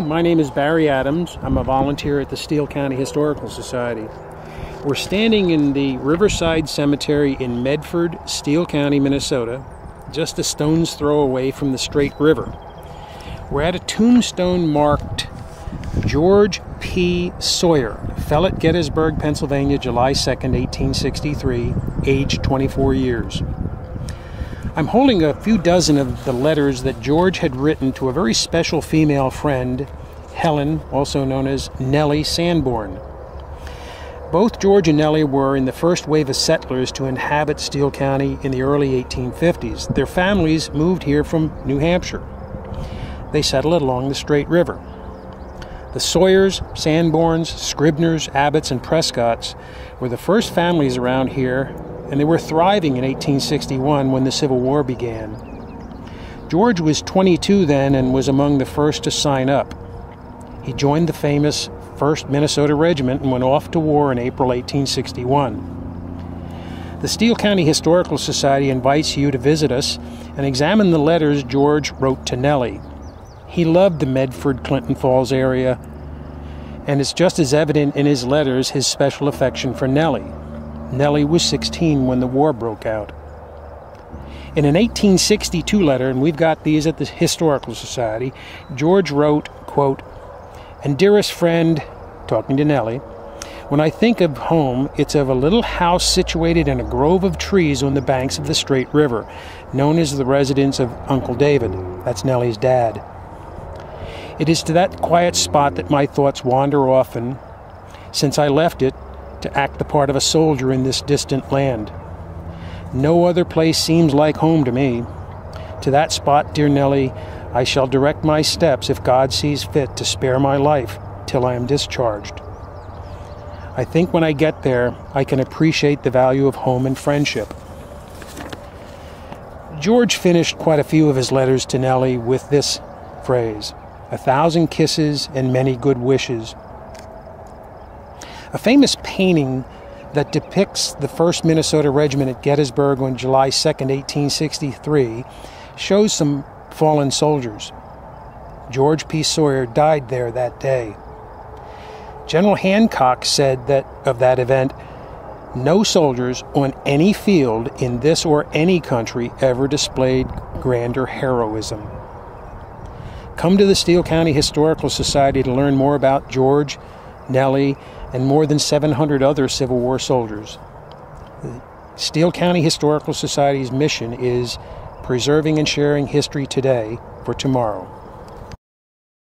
My name is Barry Adams. I'm a volunteer at the Steele County Historical Society. We're standing in the Riverside Cemetery in Medford, Steele County, Minnesota, just a stone's throw away from the Straight River. We're at a tombstone marked George P. Sawyer, fell at Gettysburg, Pennsylvania, July 2, 1863, age 24 years. I'm holding a few dozen of the letters that George had written to a very special female friend, Helen, also known as Nellie Sanborn. Both George and Nellie were in the first wave of settlers to inhabit Steele County in the early 1850s. Their families moved here from New Hampshire. They settled along the Straight River. The Sawyers, Sanborns, Scribners, Abbotts, and Prescotts were the first families around here, and they were thriving in 1861 when the Civil War began. George was 22 then and was among the first to sign up. He joined the famous 1st Minnesota Regiment and went off to war in April 1861. The Steele County Historical Society invites you to visit us and examine the letters George wrote to Nellie. He loved the Medford Clinton Falls area, and it's just as evident in his letters his special affection for Nellie. Nellie was 16 when the war broke out. In an 1862 letter, and we've got these at the Historical Society, George wrote, quote, And dearest friend, talking to Nellie, when I think of home, it's of a little house situated in a grove of trees on the banks of the Straight River, known as the residence of Uncle David. That's Nellie's dad. It is to that quiet spot that my thoughts wander often, since I left it to act the part of a soldier in this distant land. No other place seems like home to me. To that spot, dear Nellie, I shall direct my steps if God sees fit to spare my life till I am discharged. I think when I get there, I can appreciate the value of home and friendship. George finished quite a few of his letters to Nellie with this phrase a thousand kisses and many good wishes. A famous painting that depicts the 1st Minnesota Regiment at Gettysburg on July 2, 1863, shows some fallen soldiers. George P. Sawyer died there that day. General Hancock said that of that event, no soldiers on any field in this or any country ever displayed grander heroism. Come to the Steele County Historical Society to learn more about George, Nellie, and more than 700 other Civil War soldiers. The Steele County Historical Society's mission is preserving and sharing history today for tomorrow.